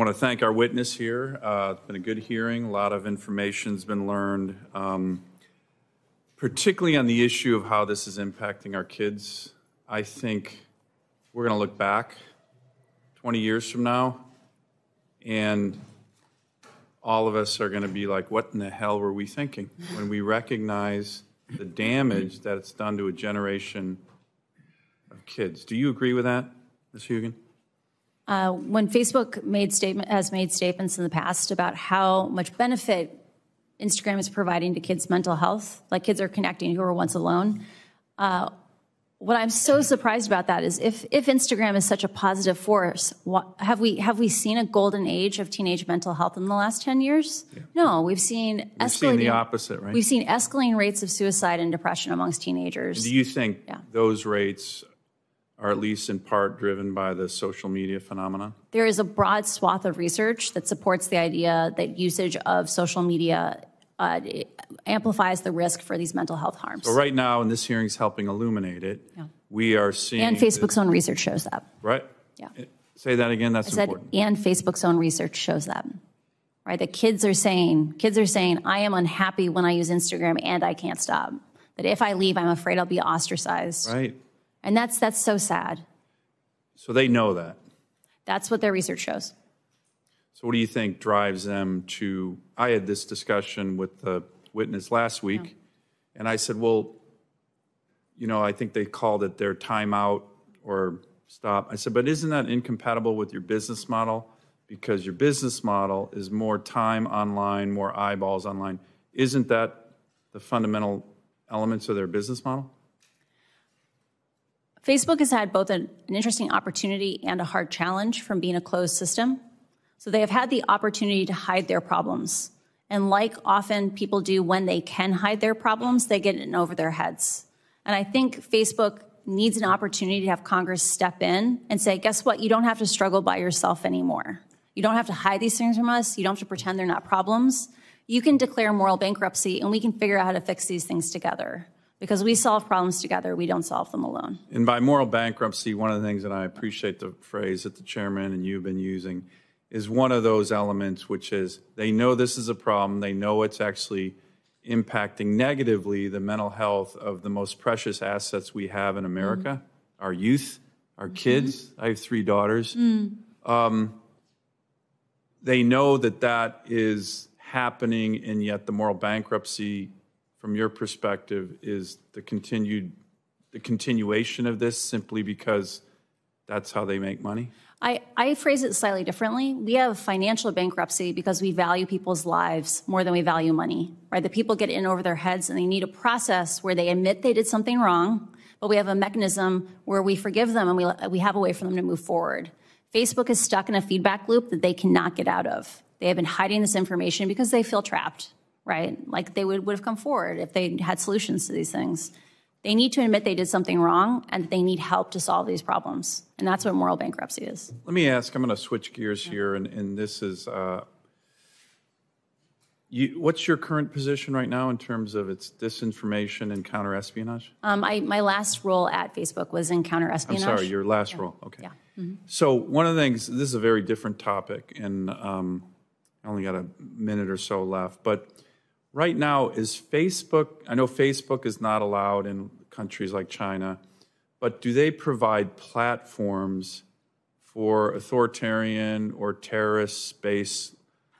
want to thank our witness here. Uh, It's been a good hearing, a lot of information's been learned, um, particularly on the issue of how this is impacting our kids. I think we're going to look back 20 years from now, and all of us are going to be like, what in the hell were we thinking? When we recognize the damage that it's done to a generation of kids. Do you agree with that, Ms. Haugen? Uh, When Facebook made statement, has made statements in the past about how much benefit Instagram is providing to kids' mental health, like kids are connecting who were once alone, uh, what I'm so surprised about that is if, if Instagram is such a positive force, what, have we have we seen a golden age of teenage mental health in the last 10 years? No, we've seen We've seen the opposite, right? We've seen escalating rates of suicide and depression amongst teenagers. Do you think Yeah. those rates are at least in part driven by the social media phenomenon? There is a broad swath of research that supports the idea that usage of social media uh, amplifies the risk for these mental health harms. So right now, and this hearing is helping illuminate it, Yeah. we are seeing. And Facebook's own research shows that. Right? Yeah. Say that again, That's I said, important. and Facebook's own research shows that. Right? The kids are saying, kids are saying, I am unhappy when I use Instagram and I can't stop. That if I leave, I'm afraid I'll be ostracized. Right? And that's that's so sad. So they know that. That's what their research shows. So what do you think drives them to, I had this discussion with the witness last week, and I said, well, you know, I think they called it their timeout or stop. I said, but isn't that incompatible with your business model? Because your business model is more time online, more eyeballs online. Isn't that the fundamental elements of their business model? Facebook has had both an, an interesting opportunity and a hard challenge from being a closed system. So they have had the opportunity to hide their problems. And like often people do when they can hide their problems, they get in over their heads. And I think Facebook needs an opportunity to have Congress step in and say, guess what? You don't have to struggle by yourself anymore. You don't have to hide these things from us. You don't have to pretend they're not problems. You can declare moral bankruptcy and we can figure out how to fix these things together. Because we solve problems together, we don't solve them alone. And by moral bankruptcy, one of the things that I appreciate the phrase that the chairman and you've been using is one of those elements, which is they know this is a problem. They know it's actually impacting negatively the mental health of the most precious assets we have in America, mm-hmm. our youth, our mm-hmm. kids. I have three daughters. Mm. Um, they know that that is happening, and yet the moral bankruptcy, from your perspective, is the continued the continuation of this simply because that's how they make money? I, I phrase it slightly differently. We have financial bankruptcy because we value people's lives more than we value money, right? The people get in over their heads and they need a process where they admit they did something wrong, but we have a mechanism where we forgive them and we, we have a way for them to move forward. Facebook is stuck in a feedback loop that they cannot get out of. They have been hiding this information because they feel trapped, right? Like they would, would have come forward if they had solutions to these things. They need to admit they did something wrong and they need help to solve these problems. And that's what moral bankruptcy is. Let me ask, I'm going to switch gears here, and, and this is, uh, you, what's your current position right now in terms of its disinformation and counterespionage? Um, I, my last role at Facebook was in counter I'm espionage. sorry, your last role, okay. Yeah. So one of the things, this is a very different topic, and um, I only got a minute or so left, but right now, is Facebook, I know Facebook is not allowed in countries like China, but do they provide platforms for authoritarian or terrorist-based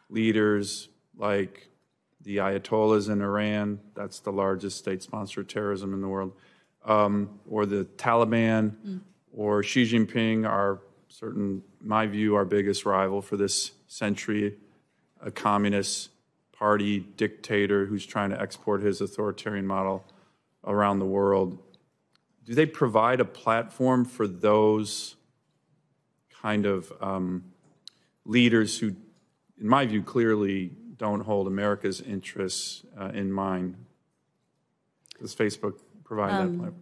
leaders like the Ayatollahs in Iran, that's the largest state sponsor of terrorism in the world, um, or the Taliban, or Xi Jinping, our certain, my view, our biggest rival for this century, a communist party dictator who's trying to export his authoritarian model around the world. Do they provide a platform for those kind of um, leaders who, in my view, clearly don't hold America's interests uh, in mind? Does Facebook provide that platform?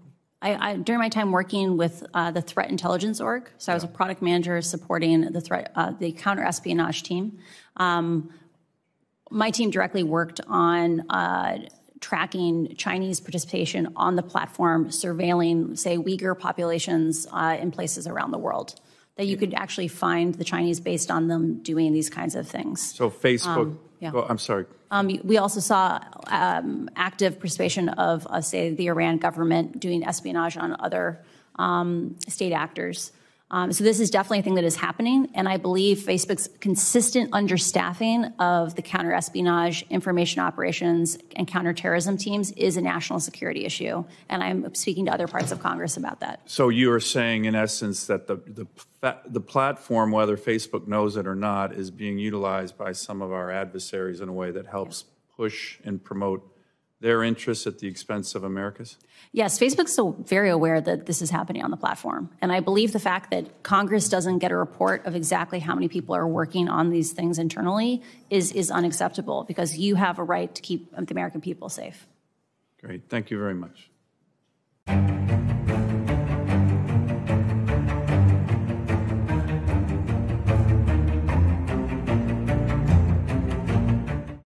I, I, during my time working with uh, the Threat Intelligence Org, so I was a product manager supporting the threat, uh, the counter espionage team. Um, my team directly worked on uh, tracking Chinese participation on the platform, surveilling, say, Uyghur populations uh, in places around the world. that you could actually find the Chinese based on them doing these kinds of things. So Facebook, yeah. oh, I'm sorry. Um, we also saw um, active participation of, uh, say, the Iran government doing espionage on other um, state actors. Um, so this is definitely a thing that is happening, and I believe Facebook's consistent understaffing of the counter espionage, information operations, and counterterrorism teams is a national security issue. And I'm speaking to other parts of Congress about that. So you are saying, in essence, that the, the, the platform, whether Facebook knows it or not, is being utilized by some of our adversaries in a way that helps push and promote their interests at the expense of America's? Yes, Facebook's still very aware that this is happening on the platform. And I believe the fact that Congress doesn't get a report of exactly how many people are working on these things internally is, is unacceptable because you have a right to keep the American people safe. Great, thank you very much.